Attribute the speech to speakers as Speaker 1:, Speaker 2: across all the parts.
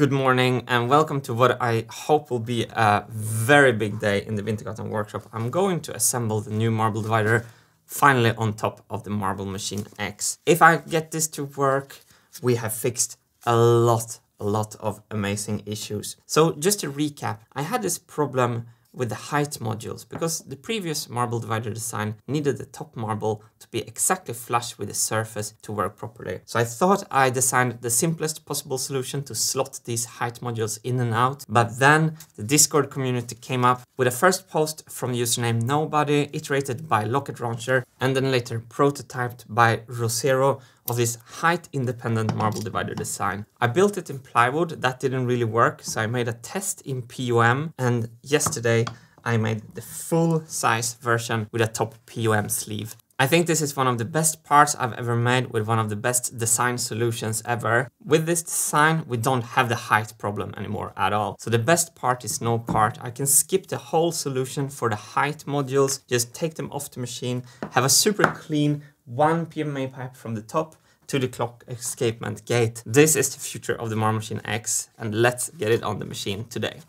Speaker 1: Good morning and welcome to what I hope will be a very big day in the Wintergatan workshop. I'm going to assemble the new marble divider finally on top of the Marble Machine X. If I get this to work, we have fixed a lot, a lot of amazing issues. So just to recap, I had this problem with the height modules because the previous marble divider design needed the top marble to be exactly flush with the surface to work properly. So I thought I designed the simplest possible solution to slot these height modules in and out, but then the Discord community came up with a first post from the username nobody, iterated by Locket Launcher, and then later prototyped by Rosero of this height independent marble divider design. I built it in plywood, that didn't really work, so I made a test in POM, and yesterday I made the full size version with a top POM sleeve. I think this is one of the best parts I've ever made with one of the best design solutions ever. With this design, we don't have the height problem anymore at all. So the best part is no part. I can skip the whole solution for the height modules, just take them off the machine, have a super clean one PMMA pipe from the top to the clock escapement gate. This is the future of the Marble Machine X and let's get it on the machine today.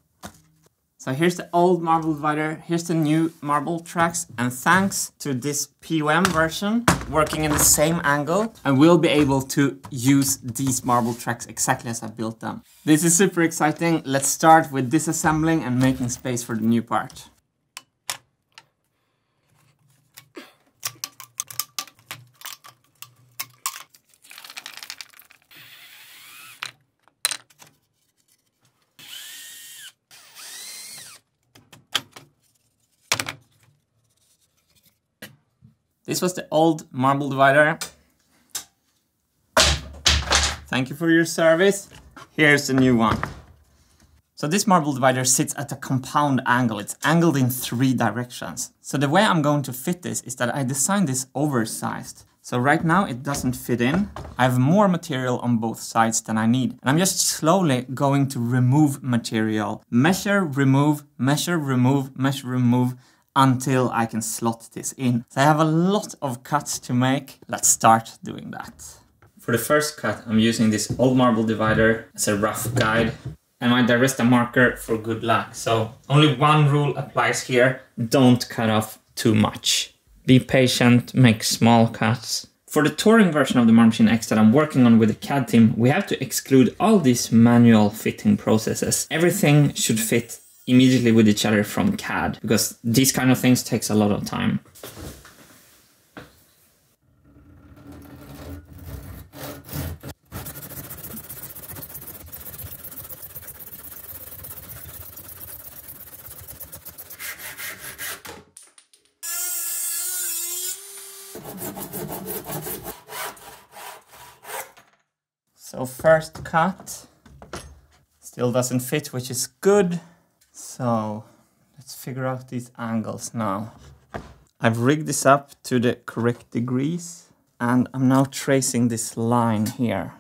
Speaker 1: So here's the old marble divider, here's the new marble tracks, and thanks to this POM version working in the same angle, I will be able to use these marble tracks exactly as I built them. This is super exciting. Let's start with disassembling and making space for the new part. This was the old marble divider. Thank you for your service. Here's the new one. So this marble divider sits at a compound angle. It's angled in three directions. So the way I'm going to fit this is that I designed this oversized. So right now it doesn't fit in. I have more material on both sides than I need. And I'm just slowly going to remove material. Measure, remove, measure, remove, measure, remove until I can slot this in. So I have a lot of cuts to make. Let's start doing that. For the first cut, I'm using this old marble divider as a rough guide and my DiResta marker for good luck. So only one rule applies here. Don't cut off too much. Be patient, make small cuts. For the touring version of the Marble Machine X that I'm working on with the CAD team, we have to exclude all these manual fitting processes. Everything should fit immediately with each other from CAD because these kind of things takes a lot of time. So first cut still doesn't fit, which is good. So let's figure out these angles now. I've rigged this up to the correct degrees and I'm now tracing this line here.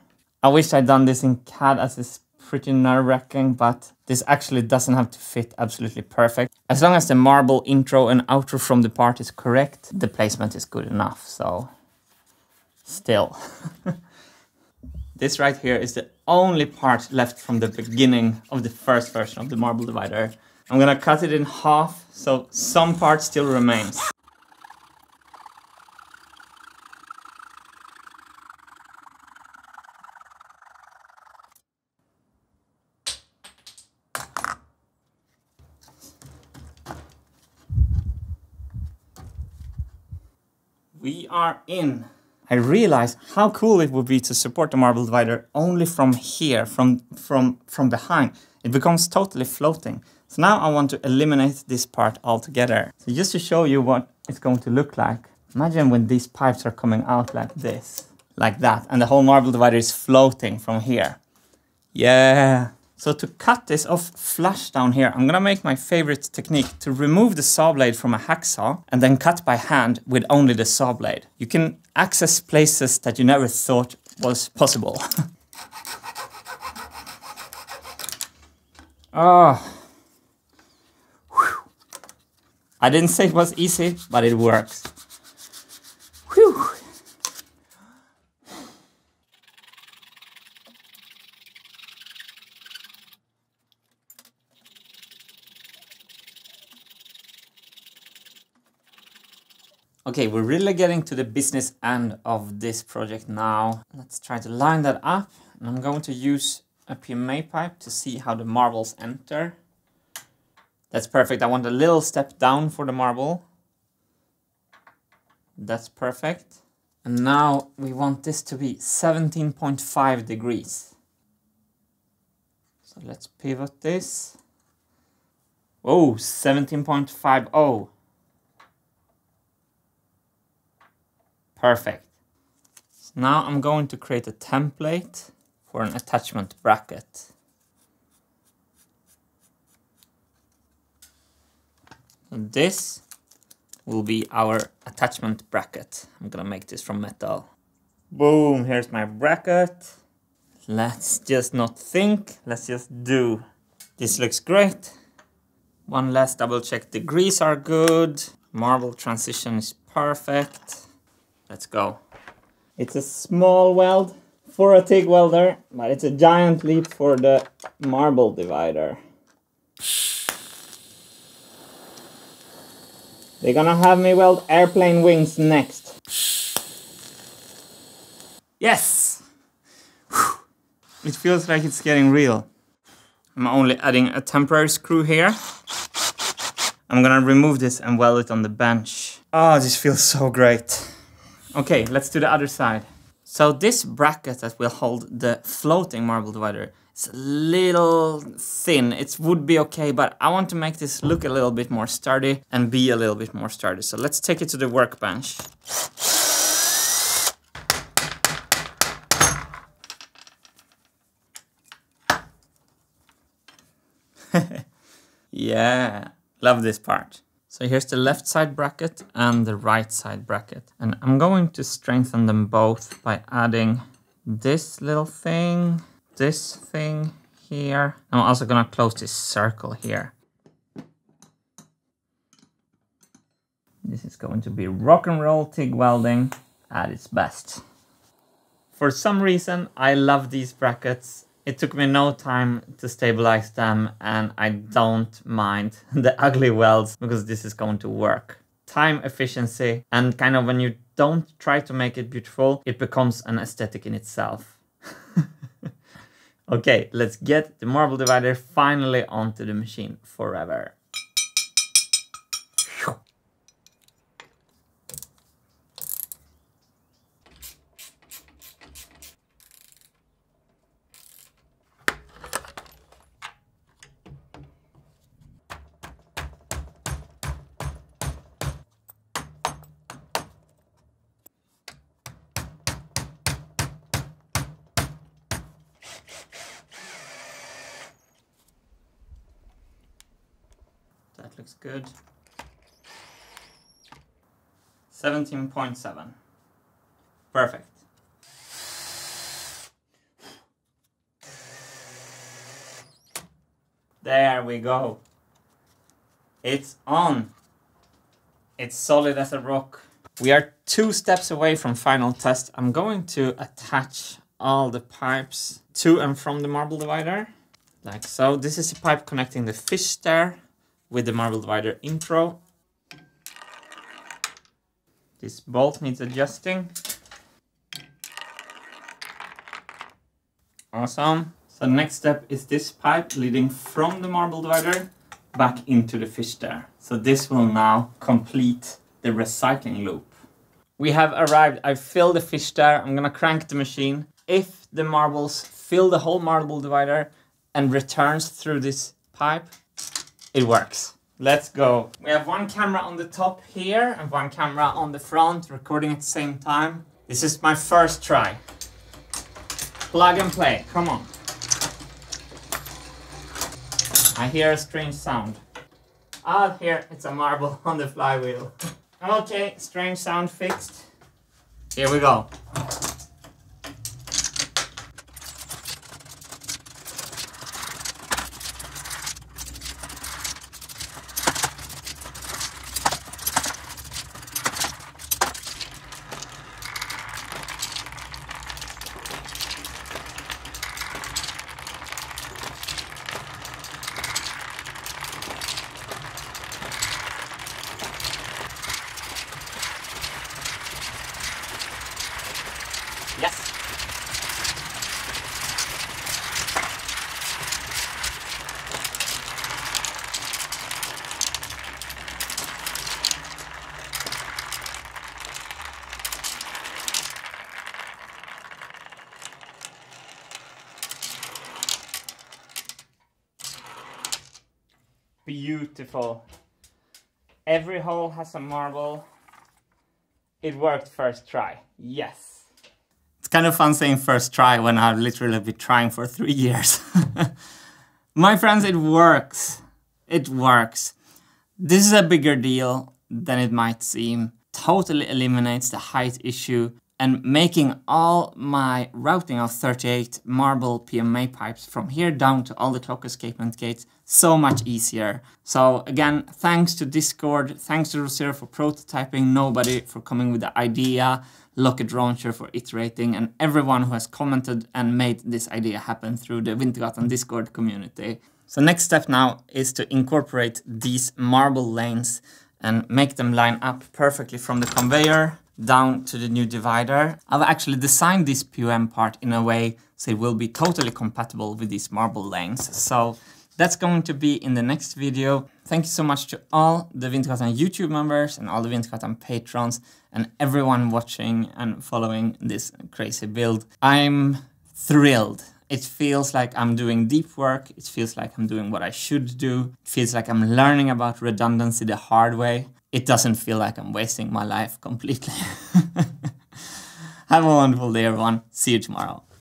Speaker 1: I wish I'd done this in CAD as it's pretty nerve-wracking, but this actually doesn't have to fit absolutely perfect. As long as the marble intro and outro from the part is correct, the placement is good enough, so still. this right here is the only part left from the beginning of the first version of the marble divider. I'm gonna cut it in half, so some part still remains. We are in. I realized how cool it would be to support the marble divider only from here, from, from, from behind. It becomes totally floating. So now I want to eliminate this part altogether. So just to show you what it's going to look like, imagine when these pipes are coming out like this, like that, and the whole marble divider is floating from here. Yeah. So to cut this off flush down here, I'm gonna make my favorite technique to remove the saw blade from a hacksaw and then cut by hand with only the saw blade. You can access places that you never thought was possible. oh. I didn't say it was easy, but it works. Whew. Okay, we're really getting to the business end of this project now. Let's try to line that up. And I'm going to use a PMMA pipe to see how the marbles enter. That's perfect. I want a little step down for the marble. That's perfect. And now we want this to be 17.5 degrees. So let's pivot this. Oh, 17.50. Perfect. So now I'm going to create a template for an attachment bracket. And this will be our attachment bracket. I'm gonna make this from metal. Boom, here's my bracket. Let's just not think, let's just do. This looks great. One last double check, the grease are good. Marble transition is perfect. Let's go. It's a small weld for a TIG welder, but it's a giant leap for the marble divider. They're gonna have me weld airplane wings next. Yes! Whew. It feels like it's getting real. I'm only adding a temporary screw here. I'm gonna remove this and weld it on the bench. Oh, this feels so great. Okay, let's do the other side. So this bracket that will hold the floating marble divider is a little thin. It would be okay, but I want to make this look a little bit more sturdy and be a little bit more sturdy. So let's take it to the workbench. yeah, love this part. So here's the left side bracket and the right side bracket. And I'm going to strengthen them both by adding this little thing this thing here. I'm also gonna close this circle here. This is going to be rock and roll TIG welding at its best. For some reason, I love these brackets. It took me no time to stabilize them and I don't mind the ugly welds because this is going to work. Time efficiency and kind of when you don't try to make it beautiful, it becomes an aesthetic in itself. Okay, let's get the marble divider finally onto the machine forever. That looks good. 17.7. Perfect. There we go. It's on. It's solid as a rock. We are two steps away from final test. I'm going to attach all the pipes to and from the marble divider. Like so. This is a pipe connecting the fish stair with the marble divider intro. This bolt needs adjusting. Awesome. So next step is this pipe leading from the marble divider back into the fish stair. So this will now complete the recycling loop. We have arrived. I've filled the fish stair. I'm gonna crank the machine. If the marbles fill the whole marble divider and returns through this pipe, it works. Let's go. We have one camera on the top here and one camera on the front recording at the same time. This is my first try. Plug and play, come on. I hear a strange sound. Ah, here, it's a marble on the flywheel. okay, strange sound fixed. Here we go. Beautiful. Every hole has a marble. It worked first try. Yes. It's kind of fun saying first try when I've literally been trying for three years. My friends, it works. It works. This is a bigger deal than it might seem. Totally eliminates the height issue and making all my routing of 38 marble PMMA pipes from here down to all the clock escapement gates so much easier. So again, thanks to Discord, thanks to Rosero for prototyping, nobody for coming with the idea, Locket Launcher for iterating, and everyone who has commented and made this idea happen through the Wintergatan Discord community. So next step now is to incorporate these marble lanes and make them line up perfectly from the conveyor down to the new divider. I've actually designed this POM part in a way so it will be totally compatible with these marble lanes. So that's going to be in the next video. Thank you so much to all the Wintergatan YouTube members and all the Wintergatan patrons and everyone watching and following this crazy build. I'm thrilled. It feels like I'm doing deep work. It feels like I'm doing what I should do. It feels like I'm learning about redundancy the hard way it doesn't feel like I'm wasting my life completely. Have a wonderful day, everyone. See you tomorrow.